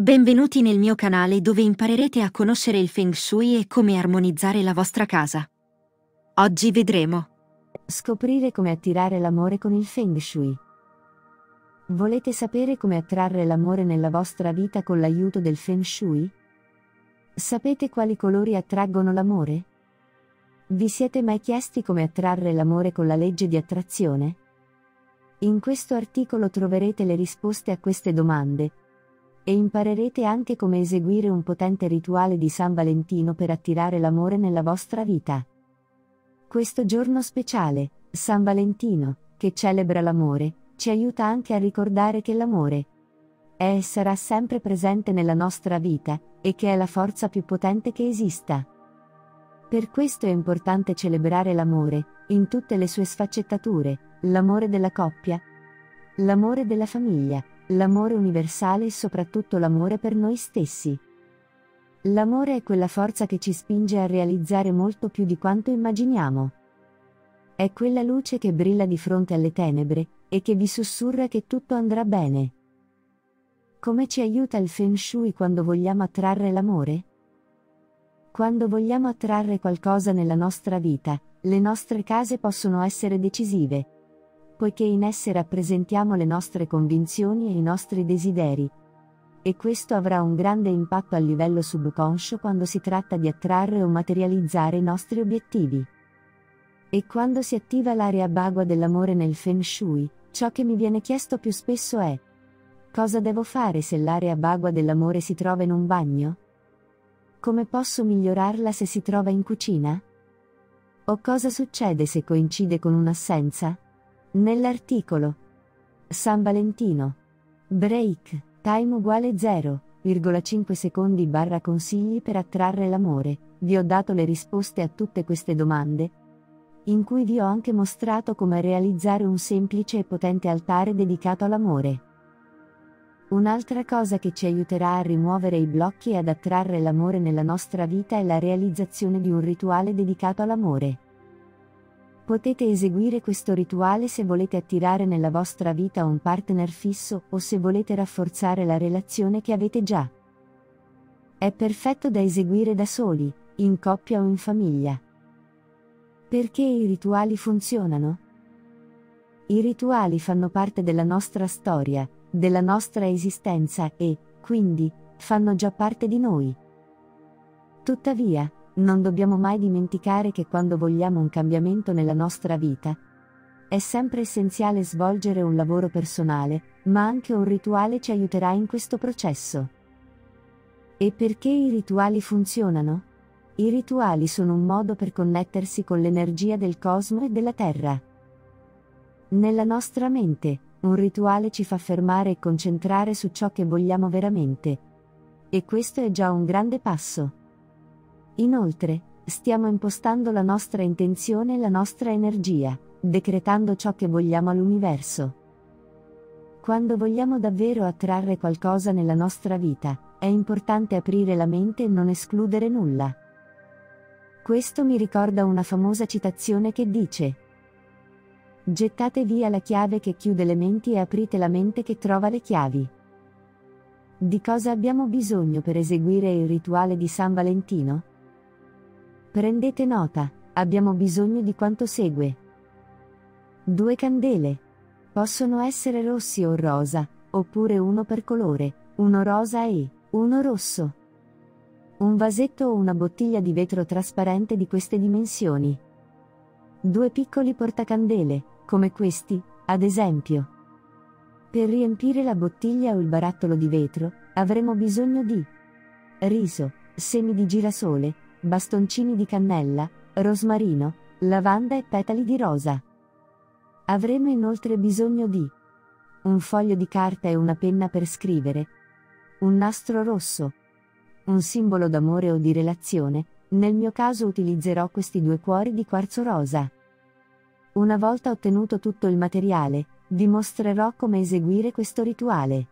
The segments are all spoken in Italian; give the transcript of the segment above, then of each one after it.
Benvenuti nel mio canale dove imparerete a conoscere il Feng Shui e come armonizzare la vostra casa. Oggi vedremo Scoprire come attirare l'amore con il Feng Shui. Volete sapere come attrarre l'amore nella vostra vita con l'aiuto del Feng Shui? Sapete quali colori attraggono l'amore? Vi siete mai chiesti come attrarre l'amore con la legge di attrazione? In questo articolo troverete le risposte a queste domande e imparerete anche come eseguire un potente rituale di San Valentino per attirare l'amore nella vostra vita. Questo giorno speciale, San Valentino, che celebra l'amore, ci aiuta anche a ricordare che l'amore è e sarà sempre presente nella nostra vita, e che è la forza più potente che esista. Per questo è importante celebrare l'amore, in tutte le sue sfaccettature, l'amore della coppia, l'amore della famiglia, l'amore universale e soprattutto l'amore per noi stessi. L'amore è quella forza che ci spinge a realizzare molto più di quanto immaginiamo. È quella luce che brilla di fronte alle tenebre, e che vi sussurra che tutto andrà bene. Come ci aiuta il Feng Shui quando vogliamo attrarre l'amore? Quando vogliamo attrarre qualcosa nella nostra vita, le nostre case possono essere decisive, poiché in esse rappresentiamo le nostre convinzioni e i nostri desideri. E questo avrà un grande impatto a livello subconscio quando si tratta di attrarre o materializzare i nostri obiettivi. E quando si attiva l'area bagua dell'amore nel Feng Shui, ciò che mi viene chiesto più spesso è Cosa devo fare se l'area bagua dell'amore si trova in un bagno? Come posso migliorarla se si trova in cucina? O cosa succede se coincide con un'assenza? Nell'articolo San Valentino. Break, time uguale 0,5 secondi barra consigli per attrarre l'amore, vi ho dato le risposte a tutte queste domande, in cui vi ho anche mostrato come realizzare un semplice e potente altare dedicato all'amore. Un'altra cosa che ci aiuterà a rimuovere i blocchi e ad attrarre l'amore nella nostra vita è la realizzazione di un rituale dedicato all'amore. Potete eseguire questo rituale se volete attirare nella vostra vita un partner fisso o se volete rafforzare la relazione che avete già. È perfetto da eseguire da soli, in coppia o in famiglia. Perché i rituali funzionano? I rituali fanno parte della nostra storia, della nostra esistenza e, quindi, fanno già parte di noi. Tuttavia, non dobbiamo mai dimenticare che quando vogliamo un cambiamento nella nostra vita, è sempre essenziale svolgere un lavoro personale, ma anche un rituale ci aiuterà in questo processo. E perché i rituali funzionano? I rituali sono un modo per connettersi con l'energia del cosmo e della Terra. Nella nostra mente, un rituale ci fa fermare e concentrare su ciò che vogliamo veramente. E questo è già un grande passo. Inoltre, stiamo impostando la nostra intenzione e la nostra energia, decretando ciò che vogliamo all'universo. Quando vogliamo davvero attrarre qualcosa nella nostra vita, è importante aprire la mente e non escludere nulla. Questo mi ricorda una famosa citazione che dice Gettate via la chiave che chiude le menti e aprite la mente che trova le chiavi. Di cosa abbiamo bisogno per eseguire il rituale di San Valentino? Prendete nota, abbiamo bisogno di quanto segue. Due candele. Possono essere rossi o rosa, oppure uno per colore, uno rosa e uno rosso. Un vasetto o una bottiglia di vetro trasparente di queste dimensioni. Due piccoli portacandele, come questi, ad esempio. Per riempire la bottiglia o il barattolo di vetro, avremo bisogno di riso, semi di girasole, bastoncini di cannella, rosmarino, lavanda e petali di rosa. Avremo inoltre bisogno di un foglio di carta e una penna per scrivere, un nastro rosso, un simbolo d'amore o di relazione, nel mio caso utilizzerò questi due cuori di quarzo rosa. Una volta ottenuto tutto il materiale, vi mostrerò come eseguire questo rituale.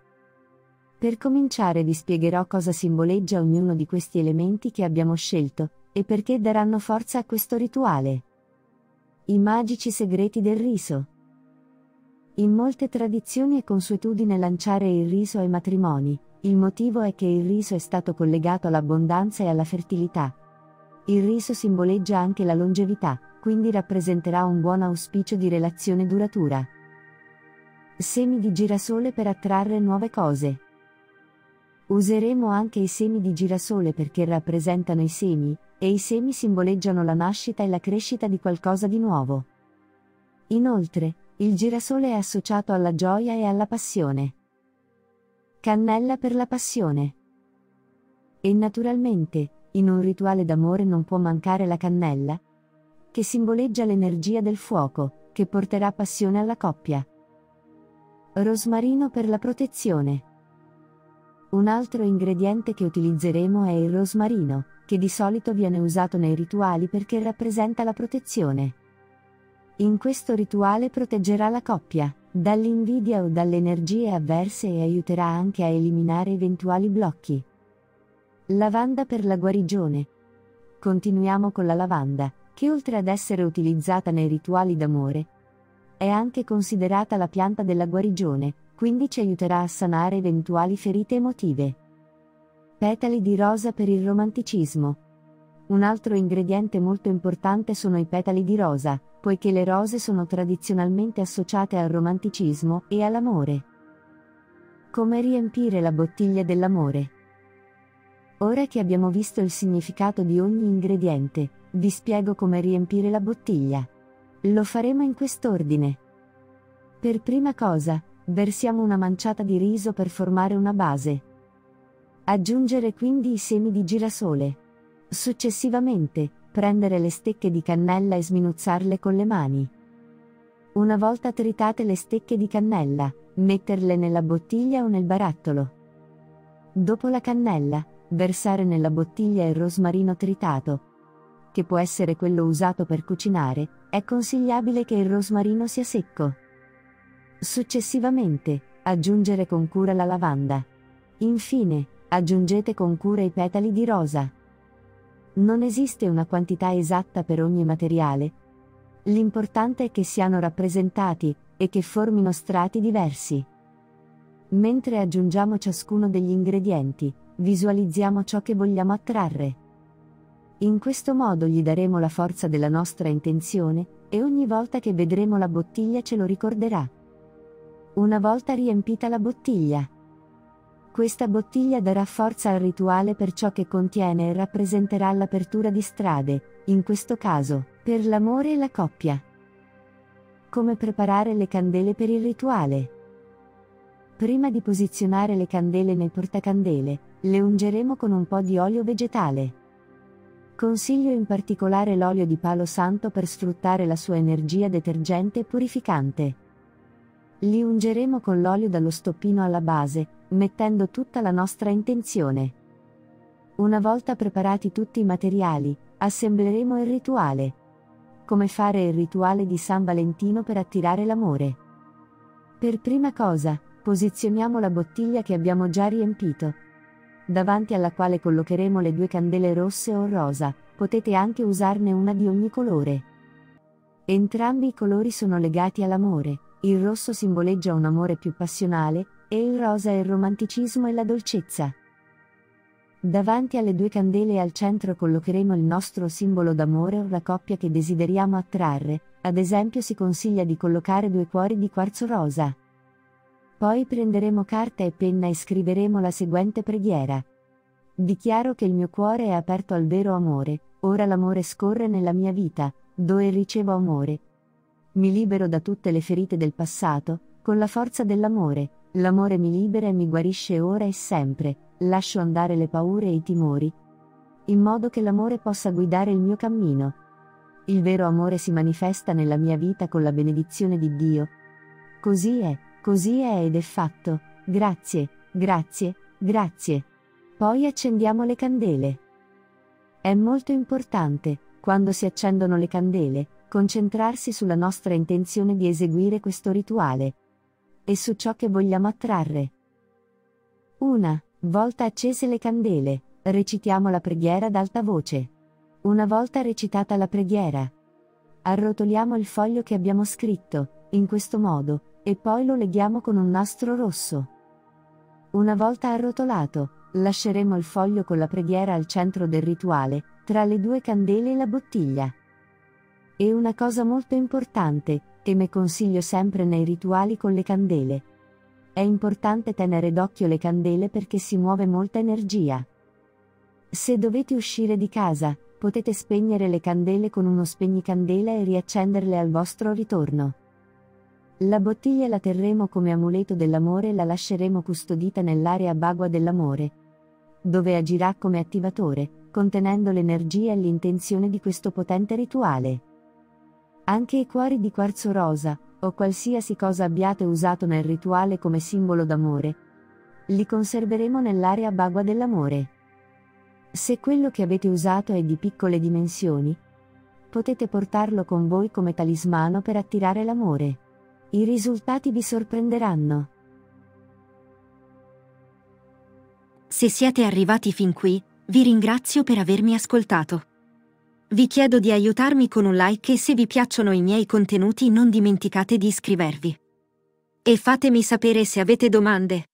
Per cominciare vi spiegherò cosa simboleggia ognuno di questi elementi che abbiamo scelto, e perché daranno forza a questo rituale. I magici segreti del riso. In molte tradizioni è consuetudine lanciare il riso ai matrimoni, Il motivo è che il riso è stato collegato all'abbondanza e alla fertilità. Il riso simboleggia anche la longevità, quindi rappresenterà un buon auspicio di relazione duratura. Semi di girasole per attrarre nuove cose. Useremo anche i semi di girasole perché rappresentano i semi, e i semi simboleggiano la nascita e la crescita di qualcosa di nuovo. Inoltre, il girasole è associato alla gioia e alla passione. Cannella per la passione. E naturalmente, in un rituale d'amore non può mancare la cannella, che simboleggia l'energia del fuoco, che porterà passione alla coppia. Rosmarino per la protezione. Un altro ingrediente che utilizzeremo è il rosmarino, che di solito viene usato nei rituali perché rappresenta la protezione. In questo rituale proteggerà la coppia dall'invidia o dalle energie avverse e aiuterà anche a eliminare eventuali blocchi. Lavanda per la guarigione. Continuiamo con la lavanda, che oltre ad essere utilizzata nei rituali d'amore, è anche considerata la pianta della guarigione, quindi ci aiuterà a sanare eventuali ferite emotive. Petali di rosa per il romanticismo. Un altro ingrediente molto importante sono i petali di rosa, poiché le rose sono tradizionalmente associate al romanticismo e all'amore. Come riempire la bottiglia dell'amore? Ora che abbiamo visto il significato di ogni ingrediente, vi spiego come riempire la bottiglia. Lo faremo in quest'ordine. Per prima cosa, versiamo una manciata di riso per formare una base. Aggiungere quindi i semi di girasole. Successivamente, prendere le stecche di cannella e sminuzzarle con le mani. Una volta tritate le stecche di cannella, metterle nella bottiglia o nel barattolo. Dopo la cannella, versare nella bottiglia il rosmarino tritato, che può essere quello usato per cucinare, è consigliabile che il rosmarino sia secco. Successivamente, aggiungere con cura la lavanda. Infine, aggiungete con cura i petali di rosa. Non esiste una quantità esatta per ogni materiale. L'importante è che siano rappresentati e che formino strati diversi. Mentre aggiungiamo ciascuno degli ingredienti, visualizziamo ciò che vogliamo attrarre. In questo modo gli daremo la forza della nostra intenzione, e ogni volta che vedremo la bottiglia ce lo ricorderà. Una volta riempita la bottiglia. Questa bottiglia darà forza al rituale per ciò che contiene e rappresenterà l'apertura di strade, in questo caso, per l'amore e la coppia. Come preparare le candele per il rituale? Prima di posizionare le candele nel portacandele, le ungeremo con un po' di olio vegetale. Consiglio in particolare l'olio di palo santo per sfruttare la sua energia detergente e purificante. Li ungeremo con l'olio dallo stoppino alla base, mettendo tutta la nostra intenzione. Una volta preparati tutti i materiali, assembleremo il rituale. Come fare il rituale di San Valentino per attirare l'amore? Per prima cosa, posizioniamo la bottiglia che abbiamo già riempito, davanti alla quale collocheremo le due candele rosse o rosa, potete anche usarne una di ogni colore. Entrambi i colori sono legati all'amore, il rosso simboleggia un amore più passionale, e il rosa il romanticismo e la dolcezza. Davanti alle due candele al centro collocheremo il nostro simbolo d'amore o la coppia che desideriamo attrarre, ad esempio si consiglia di collocare due cuori di quarzo rosa. Poi prenderemo carta e penna e scriveremo la seguente preghiera. Dichiaro che il mio cuore è aperto al vero amore, ora l'amore scorre nella mia vita, do e ricevo amore. Mi libero da tutte le ferite del passato, con la forza dell'amore, l'amore mi libera e mi guarisce ora e sempre, lascio andare le paure e i timori, in modo che l'amore possa guidare il mio cammino. Il vero amore si manifesta nella mia vita con la benedizione di Dio. Così è. Così è ed è fatto. Grazie, grazie, grazie. Poi accendiamo le candele. È molto importante, quando si accendono le candele, concentrarsi sulla nostra intenzione di eseguire questo rituale e su ciò che vogliamo attrarre. Una volta accese le candele, recitiamo la preghiera ad alta voce. Una volta recitata la preghiera, arrotoliamo il foglio che abbiamo scritto, in questo modo, e poi lo leghiamo con un nastro rosso. Una volta arrotolato, lasceremo il foglio con la preghiera al centro del rituale, tra le due candele e la bottiglia. E una cosa molto importante, che me consiglio sempre nei rituali con le candele. È importante tenere d'occhio le candele perché si muove molta energia. Se dovete uscire di casa, potete spegnere le candele con uno spegnicandela e riaccenderle al vostro ritorno. La bottiglia la terremo come amuleto dell'amore e la lasceremo custodita nell'area bagua dell'amore, dove agirà come attivatore, contenendo l'energia e l'intenzione di questo potente rituale. Anche i cuori di quarzo rosa, o qualsiasi cosa abbiate usato nel rituale come simbolo d'amore, li conserveremo nell'area bagua dell'amore. Se quello che avete usato è di piccole dimensioni, potete portarlo con voi come talismano per attirare l'amore. I risultati vi sorprenderanno. Se siete arrivati fin qui, vi ringrazio per avermi ascoltato. Vi chiedo di aiutarmi con un like e se vi piacciono i miei contenuti non dimenticate di iscrivervi. E fatemi sapere se avete domande.